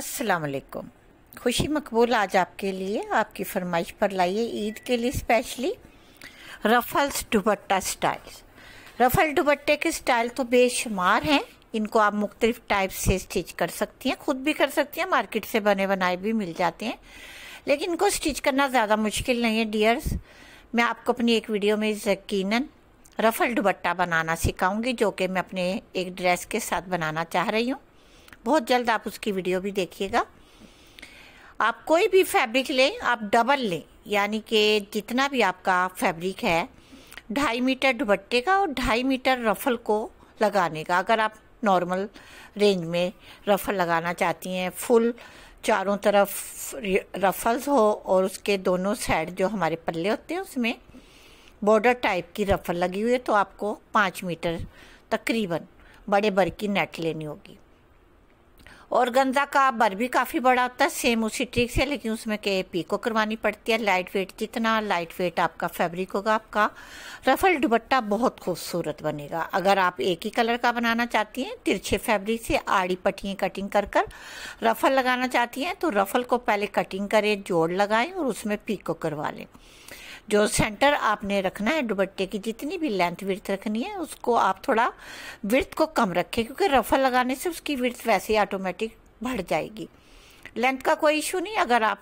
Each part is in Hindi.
अस्सलाम वालेकुम। खुशी मकबूल आज आपके लिए। आपकी फरमाइश पर लाइए ईद के लिए specially ruffles dupatta style ruffle दुपट्टे के स्टाइल तो बेशुमार हैं। इनको आप मुख्तलिफ़ टाइप से स्टिच कर सकती हैं, खुद भी कर सकती हैं मार्केट से बने बनाए भी मिल जाते हैं। लेकिन इनको स्टिच करना ज़्यादा मुश्किल नहीं है डियर्स मैं आपको अपनी एक वीडियो में यकीन रफल दुपट्टा बनाना सिखाऊँगी, जो कि मैं अपने एक ड्रेस के साथ बनाना चाह रही हूँ। बहुत जल्द आप उसकी वीडियो भी देखिएगा। आप कोई भी फैब्रिक लें, आप डबल लें, यानी कि जितना भी आपका फैब्रिक है, ढाई मीटर दुपट्टे का और ढाई मीटर रफल को लगाने का। अगर आप नॉर्मल रेंज में रफल लगाना चाहती हैं, फुल चारों तरफ़ रफल्स हो और उसके दोनों साइड जो हमारे पल्ले होते हैं, उसमें बॉर्डर टाइप की रफल लगी हुई है तो आपको पाँच मीटर तकरीबन बड़े बर की नेट लेनी होगी। और गंजा का बर भी काफ़ी बड़ा होता है सेम उसी ट्रिक से, लेकिन उसमें के पीको करवानी पड़ती है। लाइट वेट जितना लाइट वेट आपका फैब्रिक होगा, आपका रफल दुपट्टा बहुत खूबसूरत बनेगा। अगर आप एक ही कलर का बनाना चाहती हैं, तिरछे फैब्रिक से आड़ी पट्टियाँ कटिंग कर कर रफल लगाना चाहती हैं तो रफल को पहले कटिंग करें, जोड़ लगाएँ और उसमें पीको करवा लें। जो सेंटर आपने रखना है दुपट्टे की जितनी भी लेंथ विर्थ रखनी है उसको आप थोड़ा विर्थ को कम रखें क्योंकि रफल लगाने से उसकी विर्थ वैसे ही ऑटोमेटिक बढ़ जाएगी। लेंथ का कोई इशू नहीं अगर आप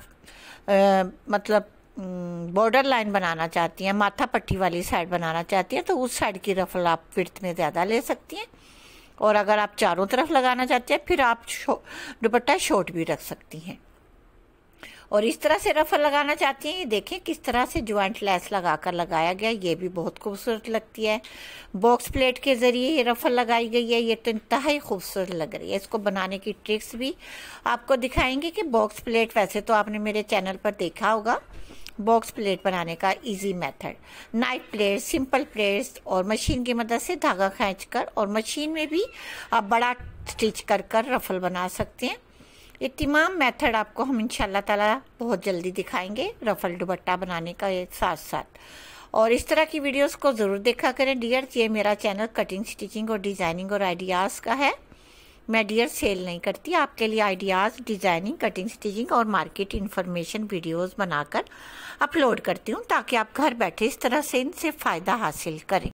आ, मतलब बॉर्डर लाइन बनाना चाहती हैं माथा पट्टी वाली साइड बनाना चाहती हैं तो उस साइड की रफल आप विर्थ में ज़्यादा ले सकती हैं। और अगर आप चारों तरफ़ लगाना चाहती हैं फिर आप दुपट्टा शॉर्ट भी रख सकती हैं। और इस तरह से रफल लगाना चाहती हैं। ये देखें किस तरह से ज्वाइंट लेस लगाकर लगाया गया, ये भी बहुत खूबसूरत लगती है। बॉक्स प्लेट के ज़रिए ये रफल लगाई गई है, ये तो इंतहाई खूबसूरत लग रही है। इसको बनाने की ट्रिक्स भी आपको दिखाएँगे कि बॉक्स प्लेट, वैसे तो आपने मेरे चैनल पर देखा होगा, बॉक्स प्लेट बनाने का easy method knife pleat simple pleats और मशीन की मदद से धागा खींचकर और मशीन में भी आप बड़ा स्टिच कर कर रफल बना सकते हैं। ये तमाम मेथड आपको हम इंशाल्लाह ताला बहुत जल्दी दिखाएँगे, रफल दुपट्टा बनाने का साथ साथ और इस तरह की वीडियोस को ज़रूर देखा करें। डियर ये मेरा चैनल कटिंग स्टिचिंग और डिज़ाइनिंग और आइडियाज़ का है। मैं डियर सेल नहीं करती। आपके लिए आइडियाज़ डिज़ाइनिंग कटिंग स्टिचिंग और मार्केट इन्फॉर्मेशन वीडियोस बनाकर अपलोड करती हूँ ताकि आप घर बैठे इस तरह से इनसे फ़ायदा हासिल करें।